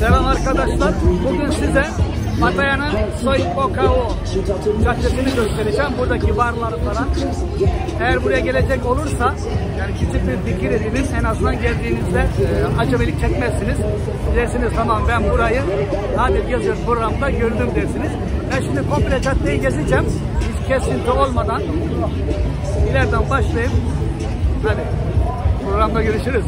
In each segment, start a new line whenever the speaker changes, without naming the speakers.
Selam arkadaşlar. Bugün size Pataya'nın Soy Bokao caddesini göstereceğim. Buradaki barları falan. Eğer buraya gelecek olursa yani küçük bir fikir ediniz. En azından geldiğinizde e, acemilik çekmezsiniz. Dersiniz tamam ben burayı Nadir Geziyor programda gördüm dersiniz. Ben şimdi komple caddeyi gezeceğim. Hiç kesinti olmadan ileriden başlayıp hadi programda görüşürüz.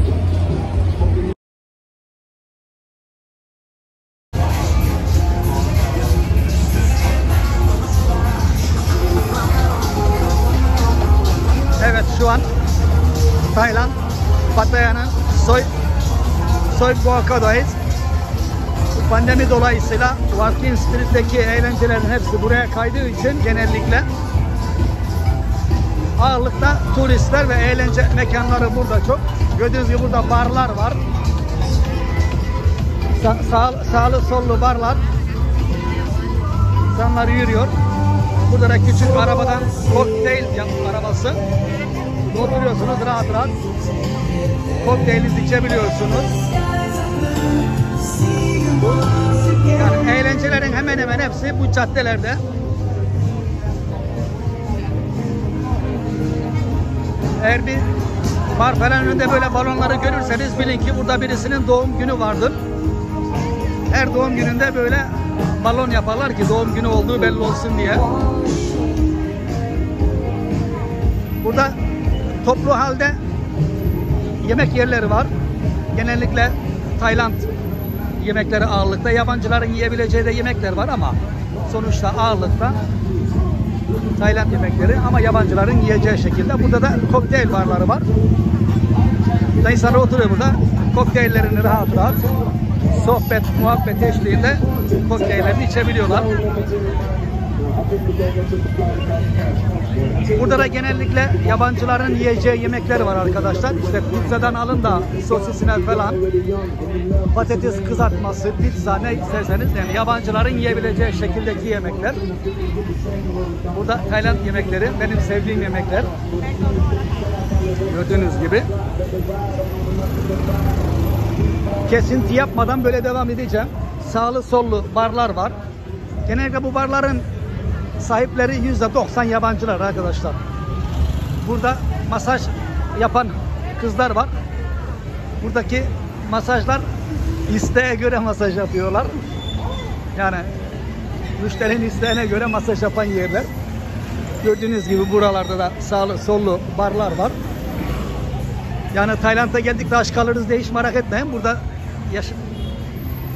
Soy Boaka'dayız. Pandemi dolayısıyla Walking Street'teki eğlencelerin hepsi buraya kaydığı için genellikle ağırlıkta turistler ve eğlence mekanları burada çok. Gördüğünüz gibi burada barlar var. Sa sağ sağlı sollu barlar. İnsanlar yürüyor. Burada da küçük arabadan kokteyl arabası. Oturuyorsunuz rahat rahat. Kokteylinizi içebiliyorsunuz. Yani eğlencelerin hemen hemen hepsi bu caddelerde. Eğer bir bar falan önünde böyle balonları görürseniz bilin ki burada birisinin doğum günü vardır. Her doğum gününde böyle balon yaparlar ki doğum günü olduğu belli olsun diye. Burada toplu halde yemek yerleri var. Genellikle Tayland yemekleri ağırlıkta. Yabancıların yiyebileceği de yemekler var ama sonuçta ağırlıkta Tayland yemekleri ama yabancıların yiyeceği şekilde. Burada da kokteyl barları var. Burada insanlar oturuyor burada. Kokteyllerini rahat rahat sohbet, muhabbet eşliğinde kokteyllerini içebiliyorlar. Burada da genellikle yabancıların yiyeceği yemekler var arkadaşlar. İşte pizzadan alın da sosisine falan patates kızartması, pizza ne isterseniz yani yabancıların yiyebileceği şekildeki yemekler. Burada Tayland yemekleri benim sevdiğim yemekler. Gördüğünüz gibi. Kesinti yapmadan böyle devam edeceğim. Sağlı sollu barlar var. Genellikle bu barların sahipleri yüzde doksan yabancılar arkadaşlar. Burada masaj yapan kızlar var. Buradaki masajlar isteğe göre masaj yapıyorlar. Yani müşterinin isteğine göre masaj yapan yerler. Gördüğünüz gibi buralarda da sağlı sollu barlar var. Yani Tayland'a geldik de aç kalırız diye hiç merak etmeyin. Burada yaş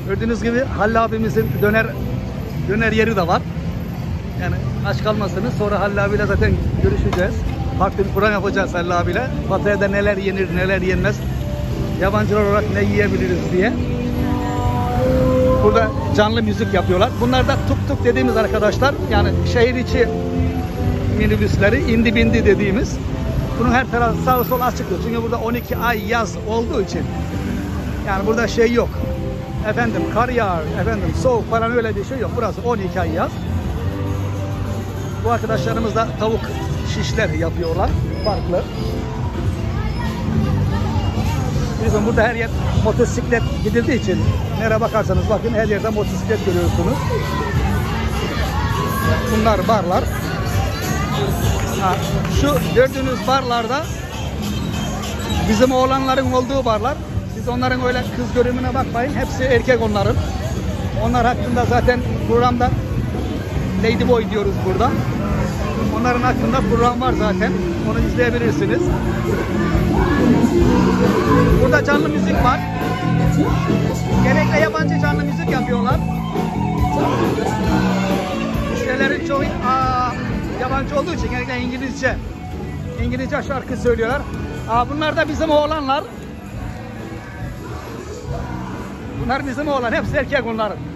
gördüğünüz gibi Halil abimizin döner döner yeri de var. Yani aç kalmasınız. Sonra Halil abiyle zaten görüşeceğiz. Farklı bir program yapacağız Halil abiyle. Batı'da neler yenir, neler yenmez. Yabancılar olarak ne yiyebiliriz diye. Burada canlı müzik yapıyorlar. Bunlar da tuk tuk dediğimiz arkadaşlar. Yani şehir içi minibüsleri indi bindi dediğimiz. Bunun her tarafı sağ sol açıktır. Çünkü burada 12 ay yaz olduğu için. Yani burada şey yok. Efendim kar yağar, efendim soğuk falan öyle bir şey yok. Burası 12 ay yaz. Bu arkadaşlarımız da tavuk şişler yapıyorlar. Farklı. Bizim burada her yer motosiklet gidildiği için nereye bakarsanız bakın her yerde motosiklet görüyorsunuz. Bunlar barlar. Ha, şu gördüğünüz barlarda bizim oğlanların olduğu barlar. Siz onların öyle kız görümüne bakmayın. Hepsi erkek onların. Onlar hakkında zaten programda Ladyboy diyoruz burada. Onların hakkında program var zaten. Onu izleyebilirsiniz. Burada canlı müzik var. Genellikle yabancı canlı müzik yapıyorlar. Müşterilerin çoğu aa, yabancı olduğu için genellikle İngilizce. İngilizce şarkı söylüyorlar. Aa, bunlar da bizim oğlanlar. Bunlar bizim oğlan. Hepsi erkek onların.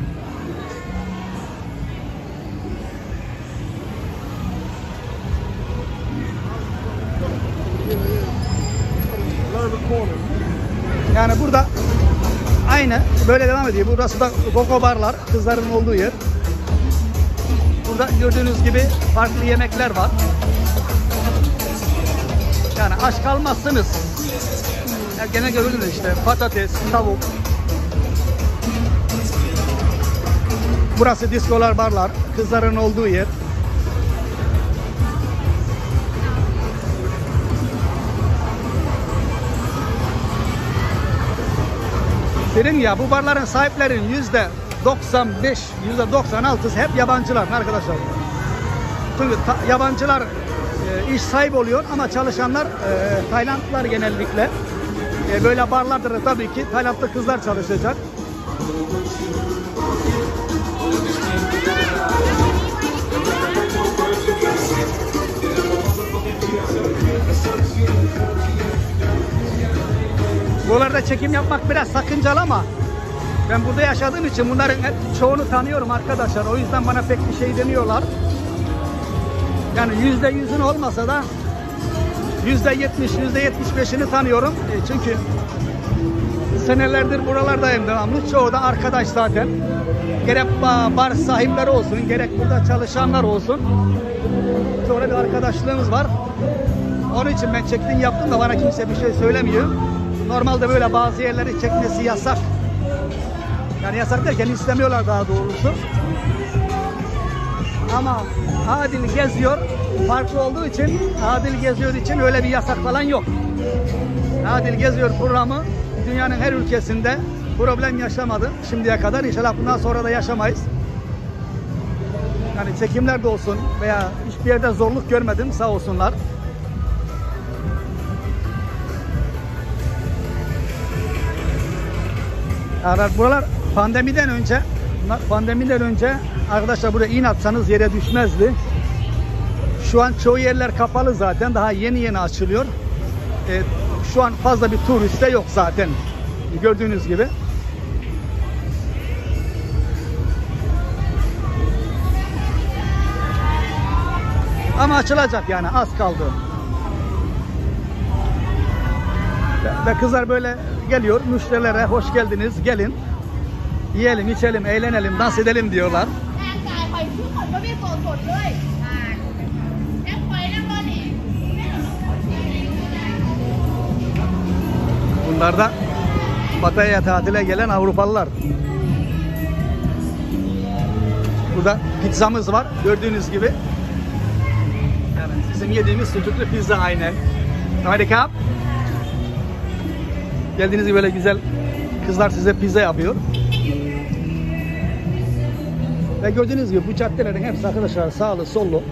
Yani burada aynı böyle devam ediyor. Burası da Gogo barlar, kızların olduğu yer. Burada gördüğünüz gibi farklı yemekler var. Yani aç kalmazsınız. Ya gene görülür işte patates, tavuk. Burası diskolar, barlar, kızların olduğu yer. Dedim ya bu barların sahiplerin yüzde 95, yüzde 96'sı hep yabancılar arkadaşlar. Çünkü yabancılar e, iş sahibi oluyor ama çalışanlar e, Taylandlılar genellikle. E, böyle barlarda da tabii ki Taylandlı kızlar çalışacak. Buralarda çekim yapmak biraz sakıncalı ama ben burada yaşadığım için bunların hep çoğunu tanıyorum arkadaşlar. O yüzden bana pek bir şey demiyorlar. Yani yüzde yüzün olmasa da yüzde yetmiş, yüzde yetmiş beşini tanıyorum. E, çünkü senelerdir buralardayım devamlı. Çoğu da arkadaş zaten. Gerek ba- bar sahipleri olsun, gerek burada çalışanlar olsun. Sonra bir arkadaşlığımız var. Onun için ben çektim yaptım da bana kimse bir şey söylemiyor. Normalde böyle bazı yerleri çekmesi yasak. Yani yasak derken istemiyorlar daha doğrusu. Ama Adil geziyor. Farklı olduğu için Adil geziyor için öyle bir yasak falan yok. Adil geziyor programı dünyanın her ülkesinde problem yaşamadı şimdiye kadar. İnşallah bundan sonra da yaşamayız. Yani çekimlerde olsun veya hiçbir yerde zorluk görmedim sağ olsunlar. Yani buralar pandemiden önce pandemiden önce arkadaşlar buraya in atsanız yere düşmezdi. Şu an çoğu yerler kapalı zaten. Daha yeni yeni açılıyor. Ee, şu an fazla bir turist de yok zaten. Gördüğünüz gibi. Ama açılacak yani az kaldı. Ve kızlar böyle geliyor. Müşterilere hoş geldiniz gelin. Yiyelim, içelim, eğlenelim, dans edelim diyorlar. Bunlar da Pattaya'ya tatile gelen Avrupalılar. Burada pizzamız var. Gördüğünüz gibi. Yani bizim yediğimiz sucuklu pizza aynen. Harika. Geldiğiniz gibi böyle güzel kızlar size pizza yapıyor. Ve gördüğünüz gibi bu caddelerin hepsi arkadaşlar sağlı sollu.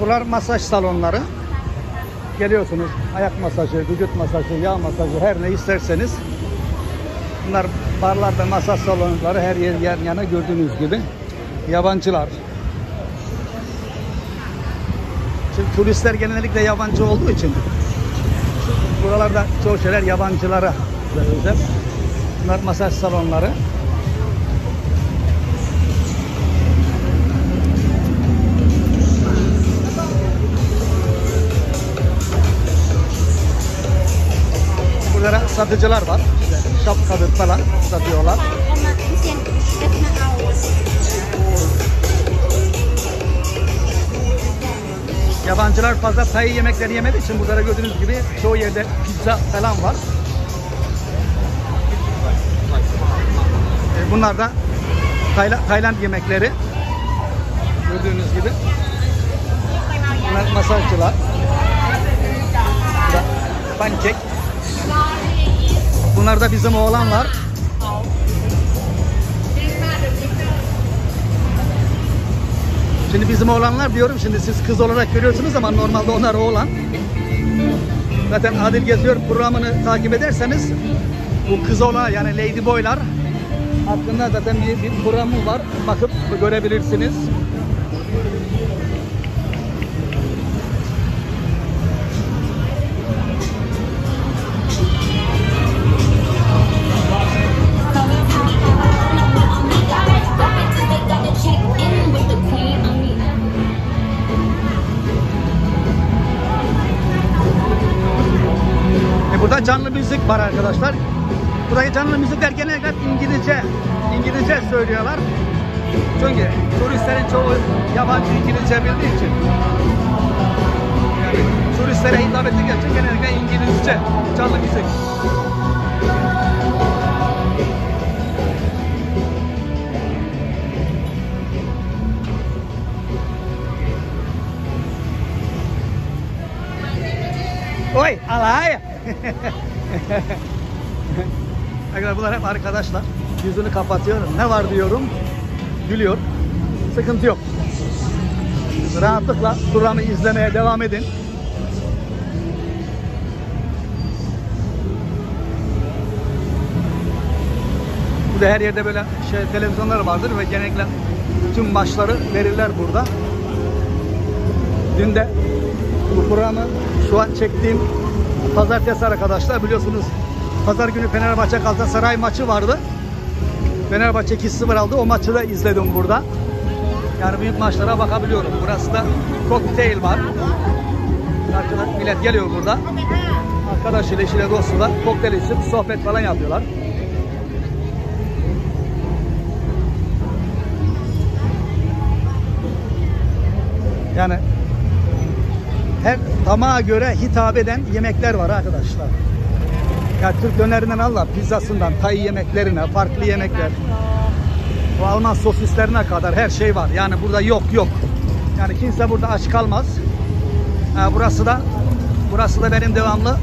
Bunlar masaj salonları. Geliyorsunuz ayak masajı, vücut masajı, yağ masajı her ne isterseniz. Bunlar barlarda masaj salonları her yer yan yana gördüğünüz gibi. Yabancılar. Çünkü turistler genellikle yabancı olduğu için buralarda çoğu şeyler yabancılara özel. Bunlar masaj salonları. Burada da satıcılar var. İşte şapkadır falan satıyorlar. Yabancılar fazla Tay yemekleri yemediği için burada da gördüğünüz gibi çoğu yerde pizza falan var. E, Bunlar da Tayla- Tayland yemekleri. Gördüğünüz gibi. Bunlar masajcılar. Bu da pankek. Bunlar da bizim oğlanlar. Şimdi bizim oğlanlar diyorum şimdi siz kız olarak görüyorsunuz ama normalde onlar oğlan. Zaten Adil Geziyor programını takip ederseniz bu kız oğlan yani Lady Boylar hakkında zaten bir, bir programı var. Bakıp görebilirsiniz. Burada canlı müzik var arkadaşlar. Buradaki canlı müzikler genellikle İngilizce. İngilizce söylüyorlar. Çünkü turistlerin çoğu yabancı İngilizce bildiği için. Yani turistlere hitap ettiği için genellikle İngilizce canlı müzik. Oy alay. Arkadaşlar bunlar hep arkadaşlar. Yüzünü kapatıyor. Ne var diyorum. Gülüyor. Sıkıntı yok. Rahatlıkla programı izlemeye devam edin. Burada her yerde böyle şey televizyonlar vardır ve genellikle tüm maçları verirler burada. Dün de bu programı şu an çektiğim pazartesi arkadaşlar biliyorsunuz pazar günü Fenerbahçe Galatasaray maçı vardı. Fenerbahçe 2-0 aldı. O maçı da izledim burada. Yani büyük maçlara bakabiliyorum. Burası da kokteyl var. Arkadaş millet geliyor burada. Arkadaşıyla, eşiyle, dostuyla kokteyl içip sohbet falan yapıyorlar. Yani her tamağa göre hitap eden yemekler var arkadaşlar. Ya Türk dönerinden Allah pizzasından Tay yemeklerine, farklı yemekler. Bu Alman sosislerine kadar her şey var. Yani burada yok yok. Yani kimse burada aç kalmaz. Ha, burası da burası da benim devamlı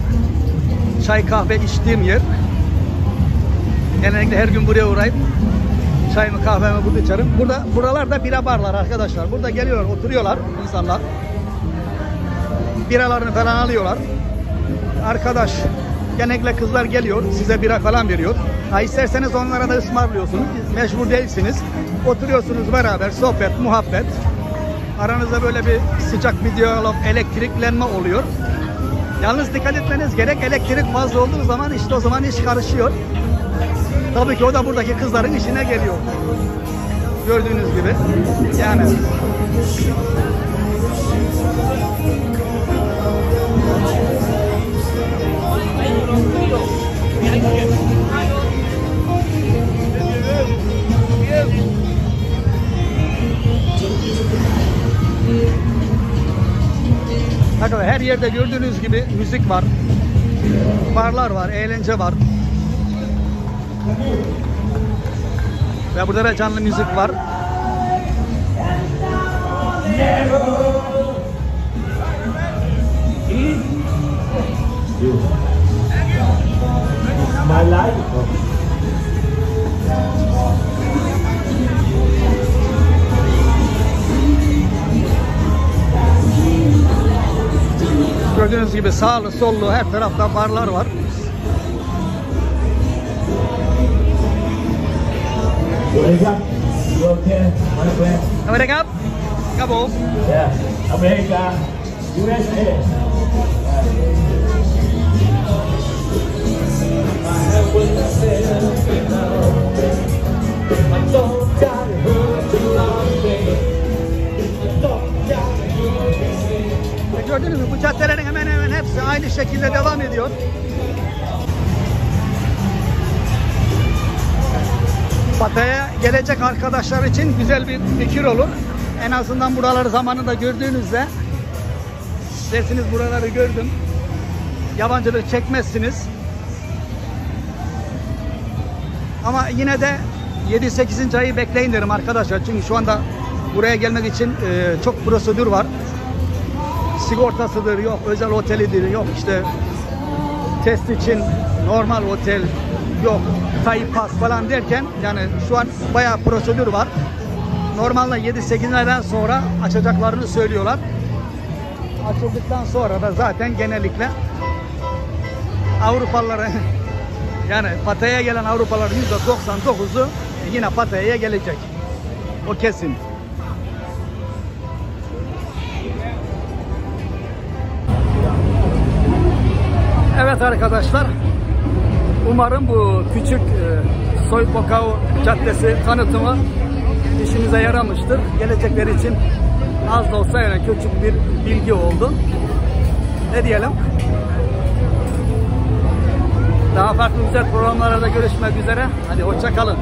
çay kahve içtiğim yer. Genellikle her gün buraya uğrayıp çayımı kahvemi burada içerim. Burada buralarda bira barlar arkadaşlar. Burada geliyorlar, oturuyorlar insanlar. Biralarını falan alıyorlar. Arkadaş genellikle kızlar geliyor, size bira falan veriyor. Ha isterseniz onlara da ısmarlıyorsunuz. Mecbur değilsiniz. Oturuyorsunuz beraber, sohbet, muhabbet. Aranızda böyle bir sıcak bir diyalog, elektriklenme oluyor. Yalnız dikkat etmeniz gerek. Elektrik fazla olduğu zaman işte o zaman iş karışıyor. Tabii ki o da buradaki kızların işine geliyor. Gördüğünüz gibi. Yani Arkadaşlar her yerde gördüğünüz gibi müzik var. Barlar var, eğlence var. Ve burada da canlı müzik var.
My life.
Gördüğünüz gibi sağlı sollu her tarafta barlar var.
Wake up. You okay, my
Gördüğünüz gibi bu caddelerin hemen hemen hepsi aynı şekilde devam ediyor. Batı'ya gelecek arkadaşlar için güzel bir fikir olur. En azından buraları zamanında gördüğünüzde dersiniz buraları gördüm. Yabancılık çekmezsiniz. Ama yine de 7-8. ayı bekleyin derim arkadaşlar. Çünkü şu anda buraya gelmek için e, çok prosedür var sigortasıdır, yok özel otelidir, yok işte test için normal otel, yok Tayyip Pas falan derken yani şu an bayağı prosedür var. Normalde 7-8 aydan sonra açacaklarını söylüyorlar. Açıldıktan sonra da zaten genellikle Avrupalıların yani Pattaya'ya gelen Avrupalıların %99'u yine Pattaya'ya gelecek. O kesin. Evet arkadaşlar. Umarım bu küçük e, Soypokao Caddesi tanıtımı işinize yaramıştır. Gelecekler için az da olsa yani küçük bir bilgi oldu. Ne diyelim? Daha farklı güzel programlarda görüşmek üzere. Hadi hoşça kalın.